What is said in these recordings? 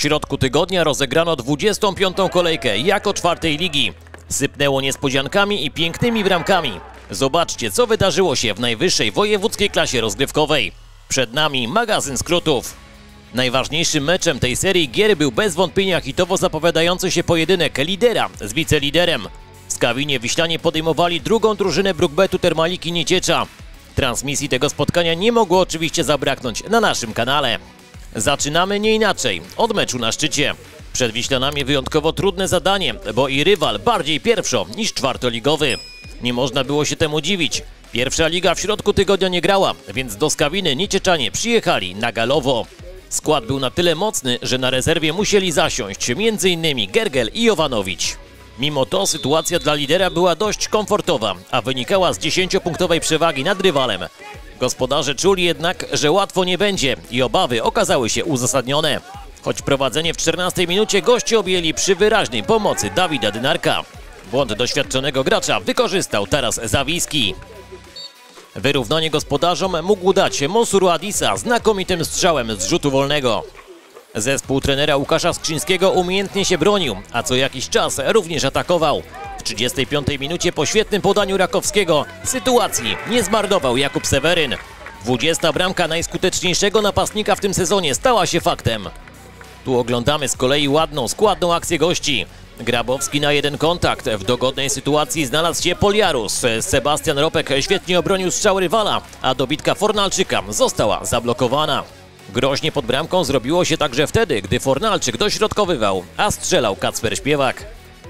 środku tygodnia rozegrano 25. kolejkę jako czwartej ligi. Sypnęło niespodziankami i pięknymi bramkami. Zobaczcie, co wydarzyło się w najwyższej wojewódzkiej klasie rozgrywkowej. Przed nami magazyn skrótów. Najważniejszym meczem tej serii gier był bez wątpienia hitowo zapowiadający się pojedynek lidera z wiceliderem. Skawinie Wiślanie podejmowali drugą drużynę Brookbetu Termaliki Nieciecza. Transmisji tego spotkania nie mogło oczywiście zabraknąć na naszym kanale. Zaczynamy nie inaczej, od meczu na szczycie. Przed Wiślanami wyjątkowo trudne zadanie, bo i rywal bardziej pierwszo niż czwartoligowy. Nie można było się temu dziwić. Pierwsza liga w środku tygodnia nie grała, więc do Skawiny Niecieczanie przyjechali na galowo. Skład był na tyle mocny, że na rezerwie musieli zasiąść m.in. Gergel i Jovanowicz. Mimo to sytuacja dla lidera była dość komfortowa, a wynikała z 10-punktowej przewagi nad rywalem. Gospodarze czuli jednak, że łatwo nie będzie i obawy okazały się uzasadnione. Choć prowadzenie w 14 minucie goście objęli przy wyraźnej pomocy Dawida Dynarka. Błąd doświadczonego gracza wykorzystał teraz Zawiski. Wyrównanie gospodarzom mógł dać Monsuru Adisa znakomitym strzałem z rzutu wolnego. Zespół trenera Łukasza Skrzyńskiego umiejętnie się bronił, a co jakiś czas również atakował. W 35 minucie po świetnym podaniu Rakowskiego sytuacji nie zmarnował Jakub Seweryn. 20 bramka najskuteczniejszego napastnika w tym sezonie stała się faktem. Tu oglądamy z kolei ładną, składną akcję gości. Grabowski na jeden kontakt. W dogodnej sytuacji znalazł się Poliarus. Sebastian Ropek świetnie obronił strzał rywala, a dobitka Fornalczyka została zablokowana. Groźnie pod bramką zrobiło się także wtedy, gdy Fornalczyk dośrodkowywał, a strzelał Kacper Śpiewak.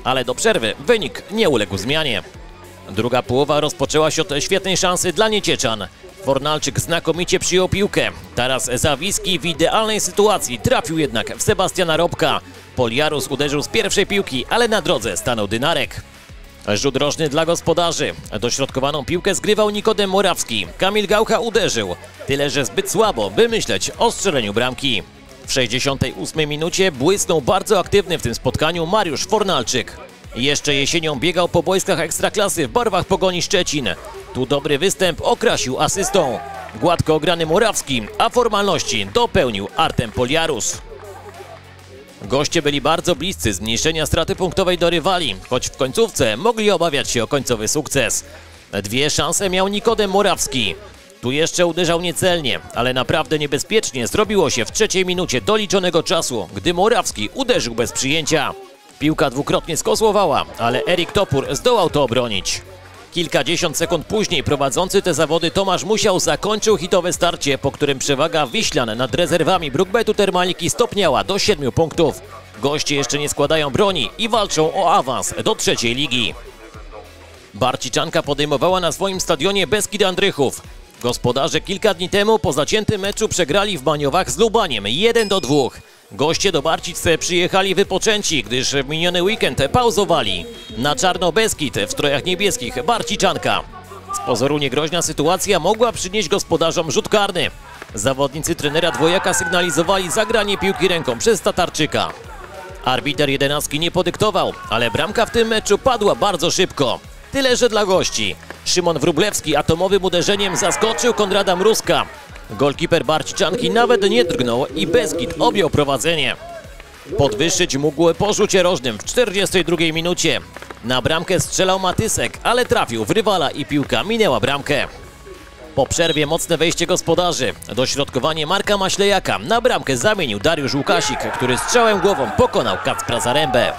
Ale do przerwy wynik nie uległ zmianie. Druga połowa rozpoczęła się od świetnej szansy dla Niecieczan. Fornalczyk znakomicie przyjął piłkę. Teraz Zawiski w idealnej sytuacji trafił jednak w Sebastiana Robka. Poliarus uderzył z pierwszej piłki, ale na drodze stanął Dynarek. Rzut rożny dla gospodarzy. Dośrodkowaną piłkę zgrywał Nikodem Morawski. Kamil Gałka uderzył. Tyle, że zbyt słabo, by myśleć o strzeleniu bramki. W 68 minucie błysnął bardzo aktywny w tym spotkaniu Mariusz Fornalczyk. Jeszcze jesienią biegał po boiskach Ekstraklasy w barwach Pogoni Szczecin. Tu dobry występ okrasił asystą. Gładko ograny Morawski, a formalności dopełnił Artem Poliarus. Goście byli bardzo bliscy zmniejszenia straty punktowej do rywali, choć w końcówce mogli obawiać się o końcowy sukces. Dwie szanse miał Nikodem Morawski. Tu jeszcze uderzał niecelnie, ale naprawdę niebezpiecznie zrobiło się w trzeciej minucie doliczonego czasu, gdy Morawski uderzył bez przyjęcia. Piłka dwukrotnie skosłowała, ale Erik Topur zdołał to obronić. Kilkadziesiąt sekund później prowadzący te zawody Tomasz Musiał zakończył hitowe starcie, po którym przewaga Wiślan nad rezerwami Brookbetu Termaliki stopniała do 7 punktów. Goście jeszcze nie składają broni i walczą o awans do trzeciej ligi. Barciczanka podejmowała na swoim stadionie Beskid Andrychów. Gospodarze kilka dni temu po zaciętym meczu przegrali w Baniowach z Lubaniem 1 do 2. Goście do Barcic przyjechali wypoczęci, gdyż w miniony weekend pauzowali. Na czarno Beskid w strojach niebieskich Barciczanka. Z pozoru niegroźna sytuacja mogła przynieść gospodarzom rzut karny. Zawodnicy trenera dwojaka sygnalizowali zagranie piłki ręką przez Tatarczyka. Arbiter jedenastki nie podyktował, ale bramka w tym meczu padła bardzo szybko. Tyle, że dla gości. Szymon Wrublewski atomowym uderzeniem zaskoczył Konrada Mruska. Golkiper Barciczanki nawet nie drgnął i Beskid objął prowadzenie. Podwyższyć mógł po rzucie rożnym w 42 minucie. Na bramkę strzelał Matysek, ale trafił w rywala i piłka minęła bramkę. Po przerwie mocne wejście gospodarzy. Dośrodkowanie Marka Maślejaka na bramkę zamienił Dariusz Łukasik, który strzałem głową pokonał Kacpra Zarębę.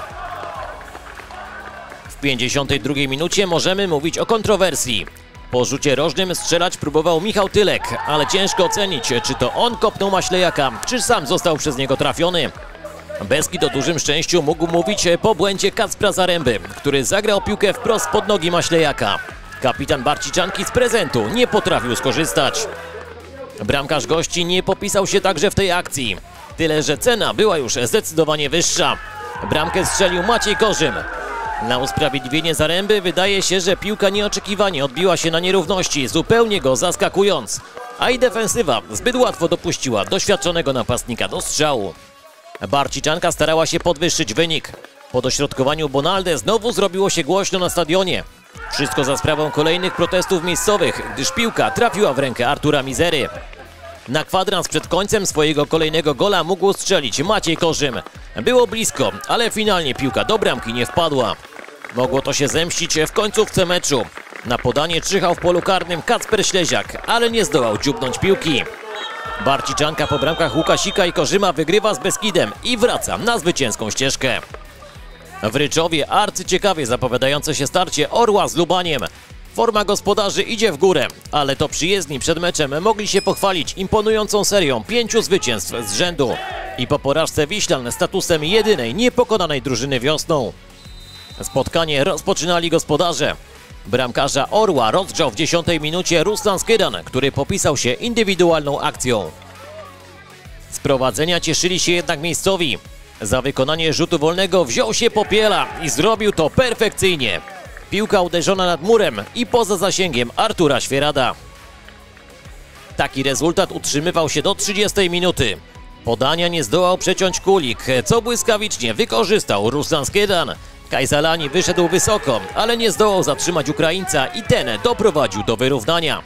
W 52 minucie możemy mówić o kontrowersji. Po rzucie rożnym strzelać próbował Michał Tylek, ale ciężko ocenić, czy to on kopnął Maślejaka, czy sam został przez niego trafiony. Beskid o dużym szczęściu mógł mówić po błędzie Kacpra Zaręby, który zagrał piłkę wprost pod nogi Maślejaka. Kapitan Barciczanki z prezentu nie potrafił skorzystać. Bramkarz gości nie popisał się także w tej akcji. Tyle, że cena była już zdecydowanie wyższa. Bramkę strzelił Maciej Korzym. Na usprawiedliwienie Zaręby wydaje się, że piłka nieoczekiwanie odbiła się na nierówności, zupełnie go zaskakując. A i defensywa zbyt łatwo dopuściła doświadczonego napastnika do strzału. Barciczanka starała się podwyższyć wynik. Po dośrodkowaniu Bonalde znowu zrobiło się głośno na stadionie. Wszystko za sprawą kolejnych protestów miejscowych, gdyż piłka trafiła w rękę Artura Mizery. Na kwadrans przed końcem swojego kolejnego gola mógł strzelić Maciej Korzym. Było blisko, ale finalnie piłka do bramki nie wpadła. Mogło to się zemścić w końcówce meczu. Na podanie czyhał w polu karnym Kacper Śleziak, ale nie zdołał dziubnąć piłki. Barciczanka po bramkach Łukasika i Korzyma wygrywa z Beskidem i wraca na zwycięską ścieżkę. W Ryczowie arcyciekawie zapowiadające się starcie Orła z Lubaniem. Forma gospodarzy idzie w górę, ale to przyjezdni przed meczem mogli się pochwalić imponującą serią pięciu zwycięstw z rzędu i po porażce Wiślan statusem jedynej niepokonanej drużyny wiosną. Spotkanie rozpoczynali gospodarze. Bramkarza Orła rozgrzał w 10 minucie Ruslan Skydan, który popisał się indywidualną akcją. Z prowadzenia cieszyli się jednak miejscowi. Za wykonanie rzutu wolnego wziął się Popiela i zrobił to perfekcyjnie. Piłka uderzona nad murem i poza zasięgiem Artura Świerada. Taki rezultat utrzymywał się do 30 minuty. Podania nie zdołał przeciąć Kulik, co błyskawicznie wykorzystał Ruslan Skydan. Kajzalani wyszedł wysoko, ale nie zdołał zatrzymać Ukraińca i ten doprowadził do wyrównania.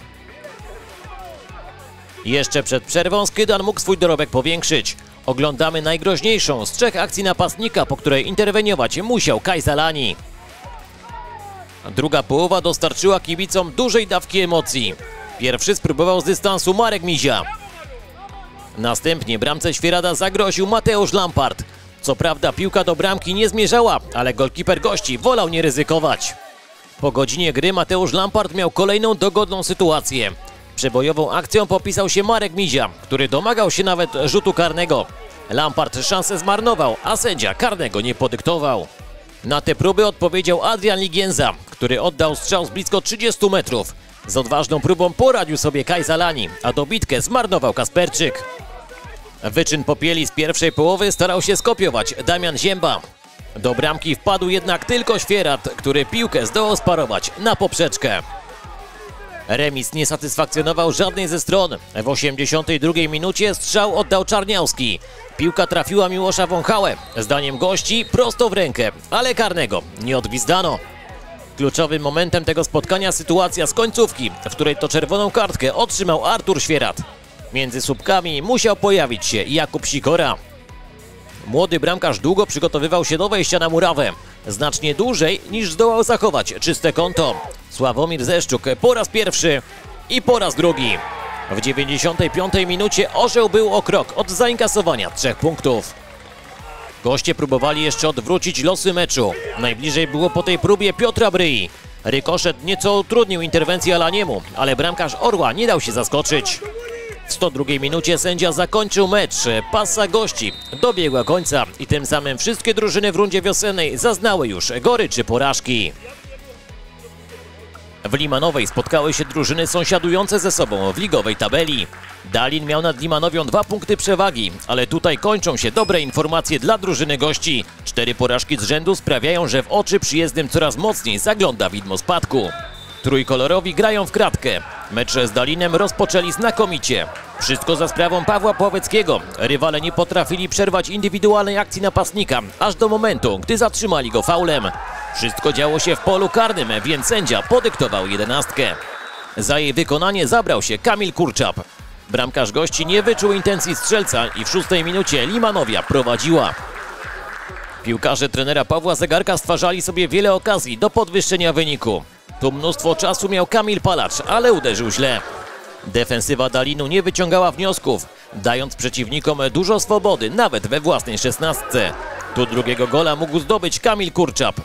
Jeszcze przed przerwą Skydan mógł swój dorobek powiększyć. Oglądamy najgroźniejszą z trzech akcji napastnika, po której interweniować musiał Kajzalani. Druga połowa dostarczyła kibicom dużej dawki emocji. Pierwszy spróbował z dystansu Marek Mizia. Następnie bramce Świerada zagroził Mateusz Lampard. Co prawda piłka do bramki nie zmierzała, ale golkiper gości wolał nie ryzykować. Po godzinie gry Mateusz Lampard miał kolejną dogodną sytuację. Przebojową akcją popisał się Marek Mizia, który domagał się nawet rzutu karnego. Lampard szansę zmarnował, a sędzia karnego nie podyktował. Na te próby odpowiedział Adrian Ligienza, który oddał strzał z blisko 30 metrów. Z odważną próbą poradził sobie Kajzalani, a dobitkę zmarnował Kasperczyk. Wyczyn popieli z pierwszej połowy starał się skopiować Damian Zięba. Do bramki wpadł jednak tylko Świerat, który piłkę zdołał sparować na poprzeczkę. Remis nie satysfakcjonował żadnej ze stron. W 82 minucie strzał oddał Czarniałski. Piłka trafiła Miłosza Wąchałę. Zdaniem gości prosto w rękę, ale karnego nie odwizdano. Kluczowym momentem tego spotkania sytuacja z końcówki, w której to czerwoną kartkę otrzymał Artur Świerat. Między słupkami musiał pojawić się Jakub Sikora. Młody bramkarz długo przygotowywał się do wejścia na murawę. Znacznie dłużej niż zdołał zachować czyste konto. Sławomir Zeszczuk po raz pierwszy i po raz drugi. W 95 minucie orzeł był o krok od zainkasowania trzech punktów. Goście próbowali jeszcze odwrócić losy meczu. Najbliżej było po tej próbie Piotra Bryi. Rykoszet nieco utrudnił interwencję Alaniemu, ale bramkarz Orła nie dał się zaskoczyć. W 102 minucie sędzia zakończył mecz. Pasa gości dobiegła końca i tym samym wszystkie drużyny w rundzie wiosennej zaznały już goryczy porażki. W Limanowej spotkały się drużyny sąsiadujące ze sobą w ligowej tabeli. Dalin miał nad Limanowią dwa punkty przewagi, ale tutaj kończą się dobre informacje dla drużyny gości. Cztery porażki z rzędu sprawiają, że w oczy przyjezdnym coraz mocniej zagląda widmo spadku. Trójkolorowi grają w kratkę. Mecz z Dalinem rozpoczęli znakomicie. Wszystko za sprawą Pawła Pławeckiego. Rywale nie potrafili przerwać indywidualnej akcji napastnika, aż do momentu, gdy zatrzymali go faulem. Wszystko działo się w polu karnym, więc sędzia podyktował jedenastkę. Za jej wykonanie zabrał się Kamil Kurczap. Bramkarz gości nie wyczuł intencji strzelca i w szóstej minucie Limanowia prowadziła. Piłkarze trenera Pawła Zegarka stwarzali sobie wiele okazji do podwyższenia wyniku. Tu mnóstwo czasu miał Kamil Palacz, ale uderzył źle. Defensywa Dalinu nie wyciągała wniosków, dając przeciwnikom dużo swobody, nawet we własnej szesnastce. Tu drugiego gola mógł zdobyć Kamil Kurczap.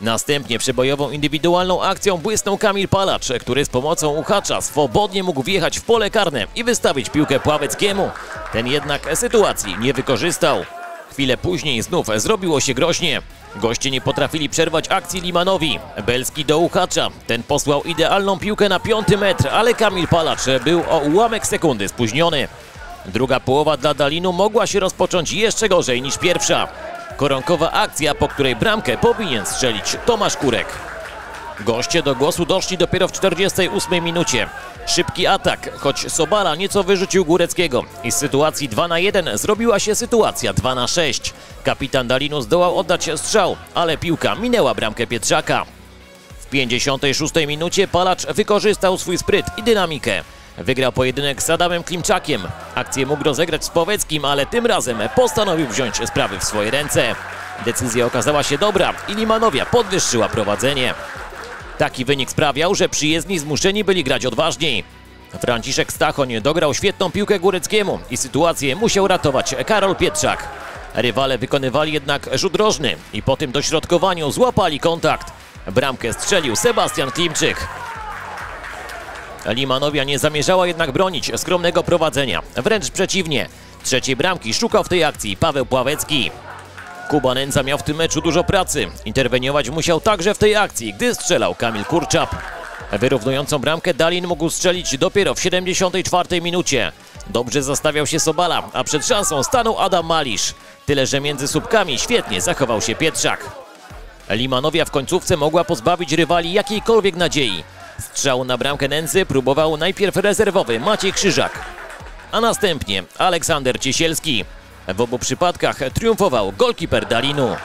Następnie przebojową indywidualną akcją błysnął Kamil Palacz, który z pomocą Uchacza swobodnie mógł wjechać w pole karne i wystawić piłkę Pławeckiemu. Ten jednak sytuacji nie wykorzystał. Chwilę później znów zrobiło się groźnie. Goście nie potrafili przerwać akcji Limanowi. Belski do Uchacza. Ten posłał idealną piłkę na piąty metr, ale Kamil Palacz był o ułamek sekundy spóźniony. Druga połowa dla Dalinu mogła się rozpocząć jeszcze gorzej niż pierwsza. Koronkowa akcja, po której bramkę powinien strzelić Tomasz Kurek. Goście do głosu doszli dopiero w 48 minucie. Szybki atak, choć Sobala nieco wyrzucił Góreckiego i z sytuacji 2 na 1 zrobiła się sytuacja 2 na 6. Kapitan Dalinu zdołał oddać strzał, ale piłka minęła bramkę Pietrzaka. W 56 minucie Palacz wykorzystał swój spryt i dynamikę. Wygrał pojedynek z Adamem Klimczakiem. Akcję mógł rozegrać z Połeckim, ale tym razem postanowił wziąć sprawy w swoje ręce. Decyzja okazała się dobra i Limanowia podwyższyła prowadzenie. Taki wynik sprawiał, że przyjezdni zmuszeni byli grać odważniej. Franciszek Stachoń dograł świetną piłkę Góreckiemu i sytuację musiał ratować Karol Pietrzak. Rywale wykonywali jednak rzut rożny i po tym dośrodkowaniu złapali kontakt. Bramkę strzelił Sebastian Klimczyk. Limanowia nie zamierzała jednak bronić skromnego prowadzenia. Wręcz przeciwnie. Trzeciej bramki szukał w tej akcji Paweł Pławecki. Kuba Nędza miał w tym meczu dużo pracy. Interweniować musiał także w tej akcji, gdy strzelał Kamil Kurczap. Wyrównującą bramkę Dalin mógł strzelić dopiero w 74 minucie. Dobrze zastawiał się Sobala, a przed szansą stanął Adam Malisz. Tyle, że między słupkami świetnie zachował się Pietrzak. Limanowia w końcówce mogła pozbawić rywali jakiejkolwiek nadziei. Strzał na bramkę Nędzy próbował najpierw rezerwowy Maciej Krzyżak, a następnie Aleksander Ciesielski. W obu przypadkach triumfował golkiper Dalinu.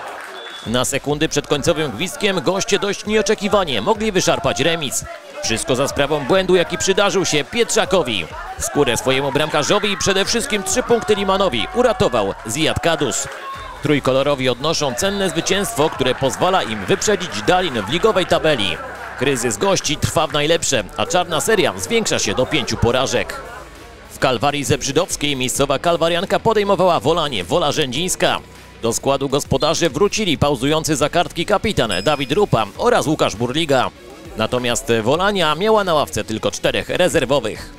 Na sekundy przed końcowym gwizdkiem goście dość nieoczekiwanie mogli wyszarpać remis. Wszystko za sprawą błędu, jaki przydarzył się Pietrzakowi. Skórę swojemu bramkarzowi i przede wszystkim trzy punkty Limanowi uratował Ziyad Kadus. Trójkolorowi odnoszą cenne zwycięstwo, które pozwala im wyprzedzić Dalin w ligowej tabeli. Kryzys gości trwa w najlepsze, a czarna seria zwiększa się do pięciu porażek. Kalwarii Zebrzydowskiej miejscowa kalwarianka podejmowała Wolanie, Wola Rzędzińska. Do składu gospodarzy wrócili pauzujący za kartki kapitan Dawid Rupa oraz Łukasz Burliga. Natomiast Wolania miała na ławce tylko czterech rezerwowych.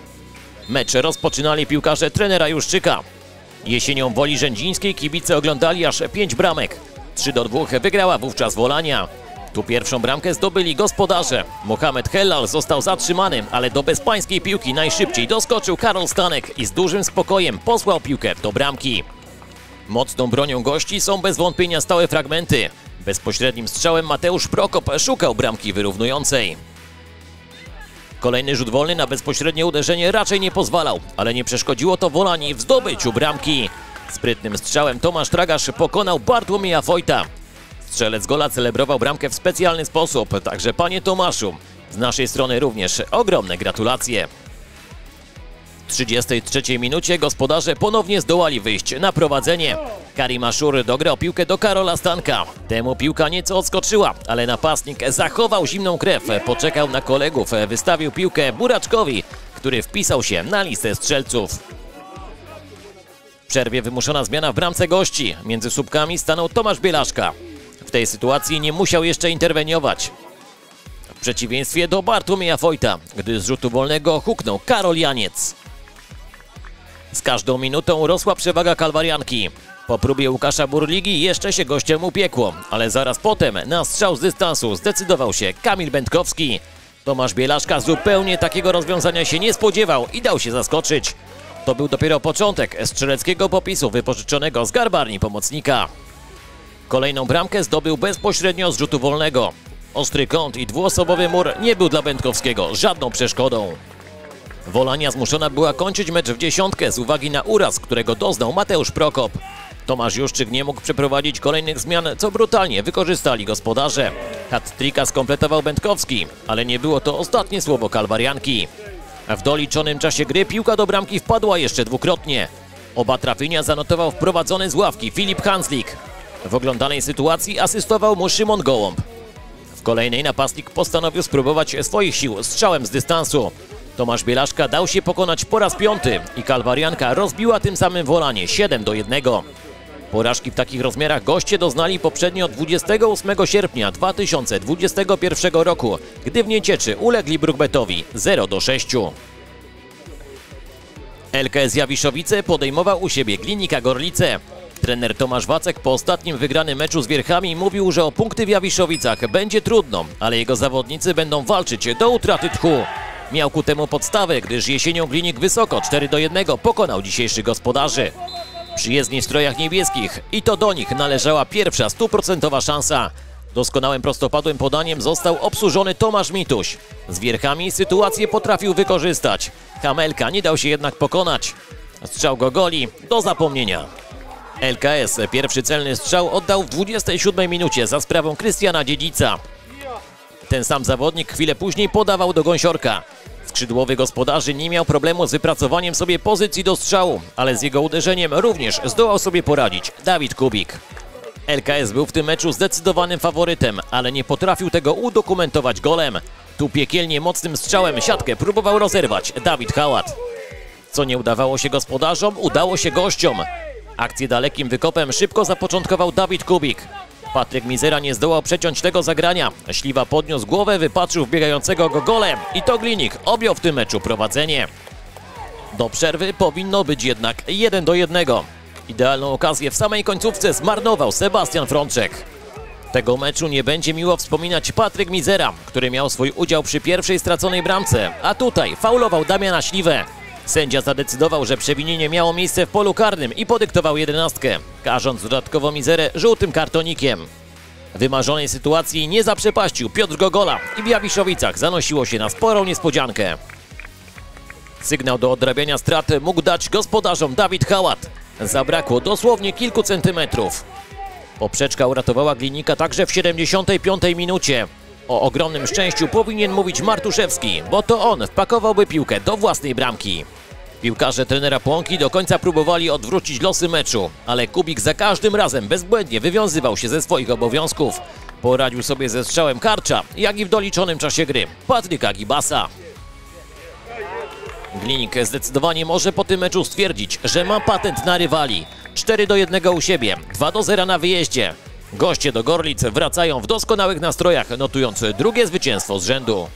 Mecz rozpoczynali piłkarze trenera Juszczyka. Jesienią Woli Rzędzińskiej kibice oglądali aż pięć bramek. 3 do 2 wygrała wówczas Wolania. Tu pierwszą bramkę zdobyli gospodarze. Mohamed Hellal został zatrzymany, ale do bezpańskiej piłki najszybciej doskoczył Karol Stanek i z dużym spokojem posłał piłkę do bramki. Mocną bronią gości są bez wątpienia stałe fragmenty. Bezpośrednim strzałem Mateusz Prokop szukał bramki wyrównującej. Kolejny rzut wolny na bezpośrednie uderzenie raczej nie pozwalał, ale nie przeszkodziło to Wolani w zdobyciu bramki. Sprytnym strzałem Tomasz Tragasz pokonał Bartłomieja Wojta. Strzelec gola celebrował bramkę w specjalny sposób, także panie Tomaszu, z naszej strony również ogromne gratulacje. W 33 minucie gospodarze ponownie zdołali wyjść na prowadzenie. Karim Ashur dograł piłkę do Karola Stanka. Temu piłka nieco odskoczyła, ale napastnik zachował zimną krew, poczekał na kolegów, wystawił piłkę Buraczkowi, który wpisał się na listę strzelców. W przerwie wymuszona zmiana w bramce gości. Między słupkami stanął Tomasz Bielaszka. W tej sytuacji nie musiał jeszcze interweniować. W przeciwieństwie do Bartłomieja Wojta, gdy z rzutu wolnego huknął Karol Janiec. Z każdą minutą rosła przewaga kalwarianki. Po próbie Łukasza Burligi jeszcze się gościem upiekło, ale zaraz potem na strzał z dystansu zdecydował się Kamil Będkowski. Tomasz Bielaszka zupełnie takiego rozwiązania się nie spodziewał i dał się zaskoczyć. To był dopiero początek strzeleckiego popisu wypożyczonego z garbarni pomocnika. Kolejną bramkę zdobył bezpośrednio z rzutu wolnego. Ostry kąt i dwuosobowy mur nie był dla Będkowskiego żadną przeszkodą. Wolania zmuszona była kończyć mecz w dziesiątkę z uwagi na uraz, którego doznał Mateusz Prokop. Tomasz Juszczyk nie mógł przeprowadzić kolejnych zmian, co brutalnie wykorzystali gospodarze. Hat-tricka skompletował Będkowski, ale nie było to ostatnie słowo kalwarianki. W doliczonym czasie gry piłka do bramki wpadła jeszcze dwukrotnie. Oba trafienia zanotował wprowadzony z ławki Filip Hanslik. W oglądanej sytuacji asystował mu Szymon Gołąb. W kolejnej napastnik postanowił spróbować swoich sił strzałem z dystansu. Tomasz Bielaszka dał się pokonać po raz piąty i Kalwarianka rozbiła tym samym Wolanie 7 do 1. Porażki w takich rozmiarach goście doznali poprzednio 28 sierpnia 2021 roku, gdy w Niecieczy ulegli Brugbetowi 0 do 6. LKS Jawiszowice podejmował u siebie Klinika Gorlice. Trener Tomasz Wacek po ostatnim wygranym meczu z Wierchami mówił, że o punkty w Jawiszowicach będzie trudno, ale jego zawodnicy będą walczyć do utraty tchu. Miał ku temu podstawę, gdyż jesienią Glinik wysoko 4 do 1 pokonał dzisiejszych gospodarzy. Przyjezdni w strojach niebieskich i to do nich należała pierwsza stuprocentowa szansa. Doskonałym prostopadłym podaniem został obsłużony Tomasz Mituś. Z Wierchami sytuację potrafił wykorzystać. Kamelka nie dał się jednak pokonać. Strzał go goli do zapomnienia. LKS pierwszy celny strzał oddał w 27 minucie za sprawą Krystiana Dziedzica. Ten sam zawodnik chwilę później podawał do Gąsiorka. Skrzydłowy gospodarzy nie miał problemu z wypracowaniem sobie pozycji do strzału, ale z jego uderzeniem również zdołał sobie poradzić Dawid Kubik. LKS był w tym meczu zdecydowanym faworytem, ale nie potrafił tego udokumentować golem. Tu piekielnie mocnym strzałem siatkę próbował rozerwać Dawid Hałat. Co nie udawało się gospodarzom, udało się gościom. Akcję dalekim wykopem szybko zapoczątkował Dawid Kubik. Patryk Mizera nie zdołał przeciąć tego zagrania. Śliwa podniósł głowę, wypatrzył wbiegającego go golem i to Glinik objął w tym meczu prowadzenie. Do przerwy powinno być jednak 1 do 1. Idealną okazję w samej końcówce zmarnował Sebastian Frączek. Tego meczu nie będzie miło wspominać Patryk Mizera, który miał swój udział przy pierwszej straconej bramce, a tutaj faulował Damiana Śliwę. Sędzia zadecydował, że przewinienie miało miejsce w polu karnym i podyktował jedenastkę, karząc dodatkowo Mizerę żółtym kartonikiem. Wymarzonej sytuacji nie zaprzepaścił Piotr Gogola i w Jawiszowicach zanosiło się na sporą niespodziankę. Sygnał do odrabiania strat mógł dać gospodarzom Dawid Hałat. Zabrakło dosłownie kilku centymetrów. Poprzeczka uratowała Glinika także w 75 minucie. O ogromnym szczęściu powinien mówić Martuszewski, bo to on wpakowałby piłkę do własnej bramki. Piłkarze trenera Płonki do końca próbowali odwrócić losy meczu, ale Kubik za każdym razem bezbłędnie wywiązywał się ze swoich obowiązków. Poradził sobie ze strzałem Karcza, jak i w doliczonym czasie gry Patryka Gibasa. Glinik zdecydowanie może po tym meczu stwierdzić, że ma patent na rywali. 4 do 1 u siebie, 2 do 0 na wyjeździe. Goście do Gorlic wracają w doskonałych nastrojach, notując drugie zwycięstwo z rzędu.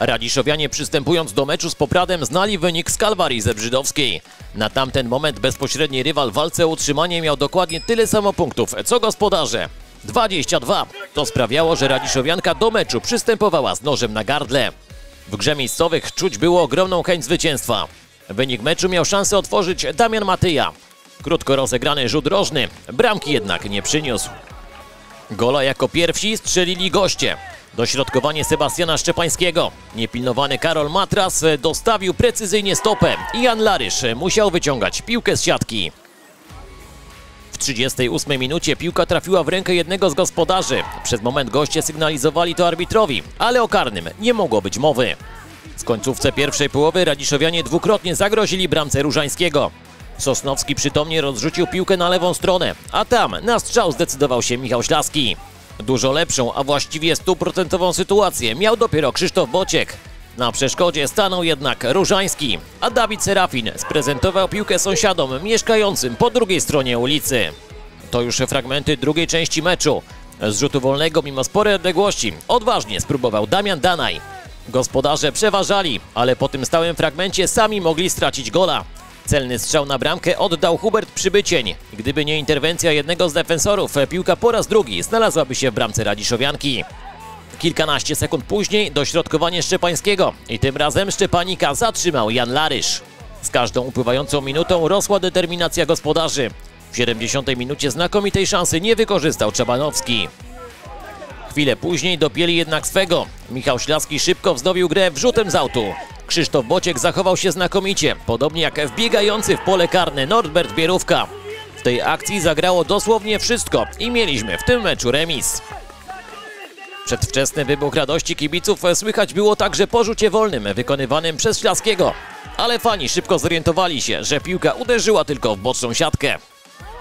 Radiszowianie przystępując do meczu z Popradem znali wynik z Kalwarii Zebrzydowskiej. Na tamten moment bezpośredni rywal w walce o utrzymanie miał dokładnie tyle samo punktów, co gospodarze. 22. To sprawiało, że Radiszowianka do meczu przystępowała z nożem na gardle. W grze miejscowych czuć było ogromną chęć zwycięstwa. Wynik meczu miał szansę otworzyć Damian Matyja. Krótko rozegrany rzut rożny, bramki jednak nie przyniósł. Gola jako pierwsi strzelili goście. Dośrodkowanie Sebastiana Szczepańskiego. Niepilnowany Karol Matras dostawił precyzyjnie stopę i Jan Larysz musiał wyciągać piłkę z siatki. W 38 minucie piłka trafiła w rękę jednego z gospodarzy. Przez moment goście sygnalizowali to arbitrowi, ale o karnym nie mogło być mowy. W końcówce pierwszej połowy Radiszowianie dwukrotnie zagrozili bramce Różańskiego. Sosnowski przytomnie rozrzucił piłkę na lewą stronę, a tam na strzał zdecydował się Michał Ślaski. Dużo lepszą, a właściwie stuprocentową sytuację miał dopiero Krzysztof Bociek. Na przeszkodzie stanął jednak Różański, a Dawid Serafin sprezentował piłkę sąsiadom mieszkającym po drugiej stronie ulicy. To już fragmenty drugiej części meczu. Z rzutu wolnego mimo sporej odległości odważnie spróbował Damian Danaj. Gospodarze przeważali, ale po tym stałym fragmencie sami mogli stracić gola. Celny strzał na bramkę oddał Hubert Przybycień. Gdyby nie interwencja jednego z defensorów, piłka po raz drugi znalazłaby się w bramce Radiszowianki. Kilkanaście sekund później dośrodkowanie Szczepańskiego i tym razem Szczepanika zatrzymał Jan Larysz. Z każdą upływającą minutą rosła determinacja gospodarzy. W 70 minucie znakomitej szansy nie wykorzystał Czabanowski. Chwilę później dopieli jednak swego. Michał Ślaski szybko wznowił grę wrzutem z autu. Krzysztof Bociek zachował się znakomicie, podobnie jak wbiegający w pole karne Norbert Bierówka. W tej akcji zagrało dosłownie wszystko i mieliśmy w tym meczu remis. Przedwczesny wybuch radości kibiców słychać było także po rzucie wolnym wykonywanym przez Ślaskiego. Ale fani szybko zorientowali się, że piłka uderzyła tylko w boczną siatkę.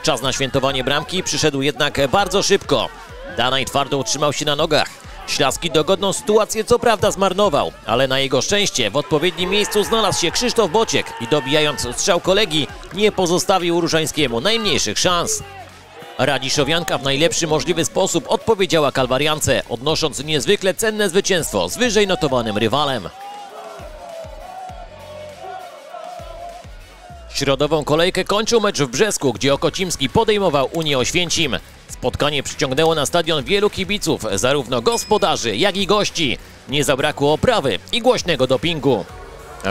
Czas na świętowanie bramki przyszedł jednak bardzo szybko. Danaj twardo utrzymał się na nogach. Ślaski dogodną sytuację co prawda zmarnował, ale na jego szczęście w odpowiednim miejscu znalazł się Krzysztof Bociek i dobijając strzał kolegi nie pozostawił Różańskiemu najmniejszych szans. Radiszowianka w najlepszy możliwy sposób odpowiedziała Kalwariance, odnosząc niezwykle cenne zwycięstwo z wyżej notowanym rywalem. Środową kolejkę kończył mecz w Brzesku, gdzie Okocimski podejmował Unię Oświęcim. Spotkanie przyciągnęło na stadion wielu kibiców, zarówno gospodarzy, jak i gości. Nie zabrakło oprawy i głośnego dopingu.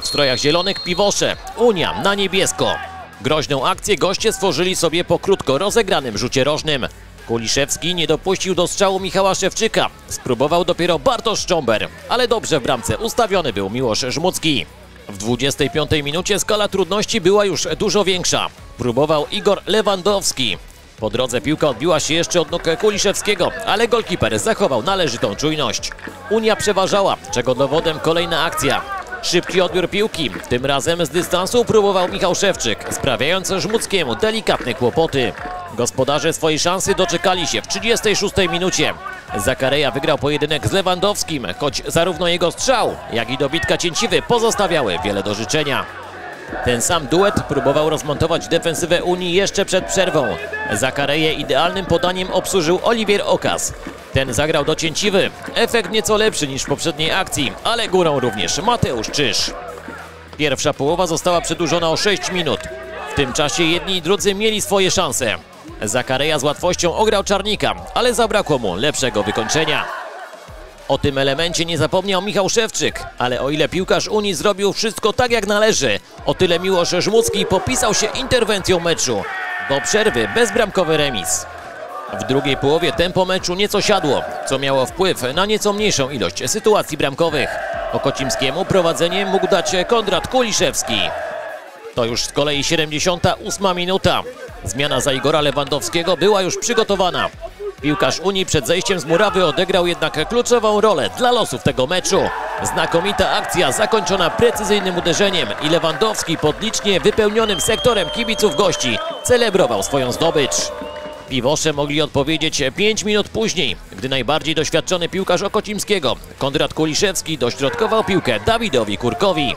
W strojach zielonych piwosze, Unia na niebiesko. Groźną akcję goście stworzyli sobie po krótko rozegranym rzucie rożnym. Kuliszewski nie dopuścił do strzału Michała Szewczyka. Spróbował dopiero Bartosz Szczomber, ale dobrze w bramce ustawiony był Miłosz Żmucki. W 25 minucie skala trudności była już dużo większa. Próbował Igor Lewandowski. Po drodze piłka odbiła się jeszcze od nóg Kuliszewskiego, ale golkiper zachował należytą czujność. Unia przeważała, czego dowodem kolejna akcja. Szybki odbiór piłki, tym razem z dystansu próbował Michał Szewczyk, sprawiając Żmuckiemu delikatne kłopoty. Gospodarze swojej szansy doczekali się w 36 minucie. Zakareja wygrał pojedynek z Lewandowskim, choć zarówno jego strzał, jak i dobitka cięciwy pozostawiały wiele do życzenia. Ten sam duet próbował rozmontować defensywę Unii jeszcze przed przerwą. Zakareję idealnym podaniem obsłużył Oliwier Okas. Ten zagrał do cięciwy. Efekt nieco lepszy niż w poprzedniej akcji, ale górą również Mateusz Czyż. Pierwsza połowa została przedłużona o 6 minut. W tym czasie jedni i drudzy mieli swoje szanse. Zakareja z łatwością ograł Czarnika, ale zabrakło mu lepszego wykończenia. O tym elemencie nie zapomniał Michał Szewczyk, ale o ile piłkarz Unii zrobił wszystko tak jak należy, o tyle Miłosz Żmucki popisał się interwencją meczu. Do przerwy bezbramkowy remis. W drugiej połowie tempo meczu nieco siadło, co miało wpływ na nieco mniejszą ilość sytuacji bramkowych. Okocimskiemu prowadzenie mógł dać Kondrat Kuliszewski. To już z kolei 78 minuta. Zmiana za Igora Lewandowskiego była już przygotowana. Piłkarz Unii przed zejściem z murawy odegrał jednak kluczową rolę dla losów tego meczu. Znakomita akcja zakończona precyzyjnym uderzeniem i Lewandowski pod licznie wypełnionym sektorem kibiców gości celebrował swoją zdobycz. Piwosze mogli odpowiedzieć 5 minut później, gdy najbardziej doświadczony piłkarz Okocimskiego, Konrad Kuliszewski, dośrodkował piłkę Dawidowi Kurkowi.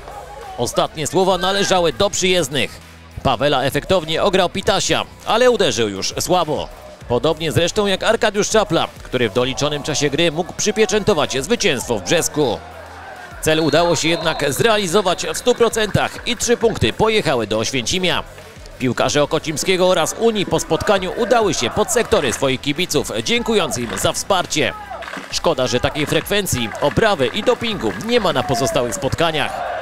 Ostatnie słowa należały do przyjezdnych. Pawela efektownie ograł Pitasia, ale uderzył już słabo. Podobnie zresztą jak Arkadiusz Czapla, który w doliczonym czasie gry mógł przypieczętować zwycięstwo w Brzesku. Cel udało się jednak zrealizować w 100% i trzy punkty pojechały do Oświęcimia. Piłkarze Okocimskiego oraz Unii po spotkaniu udały się pod sektory swoich kibiców, dziękując im za wsparcie. Szkoda, że takiej frekwencji, oprawy i dopingu nie ma na pozostałych spotkaniach.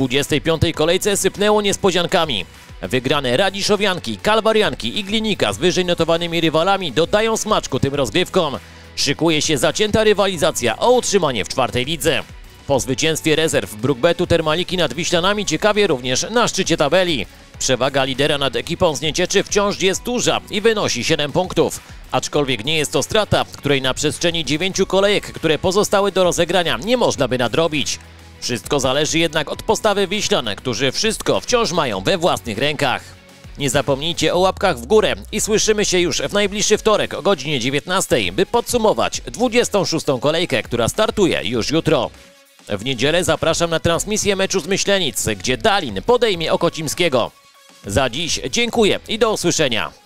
W 25. kolejce sypnęło niespodziankami. Wygrane Radiszowianki, Kalwarianki i Glinika z wyżej notowanymi rywalami dodają smaczku tym rozgrywkom. Szykuje się zacięta rywalizacja o utrzymanie w czwartej lidze. Po zwycięstwie rezerw Brookbetu Termaliki nad Wiślanami ciekawie również na szczycie tabeli. Przewaga lidera nad ekipą z Niecieczy wciąż jest duża i wynosi 7 punktów. Aczkolwiek nie jest to strata, której na przestrzeni 9 kolejek, które pozostały do rozegrania, nie można by nadrobić. Wszystko zależy jednak od postawy Wiślan, którzy wszystko wciąż mają we własnych rękach. Nie zapomnijcie o łapkach w górę i słyszymy się już w najbliższy wtorek o godzinie 19, by podsumować 26. kolejkę, która startuje już jutro. W niedzielę zapraszam na transmisję meczu z Myślenic, gdzie Dalin podejmie Okocimskiego. Za dziś dziękuję i do usłyszenia.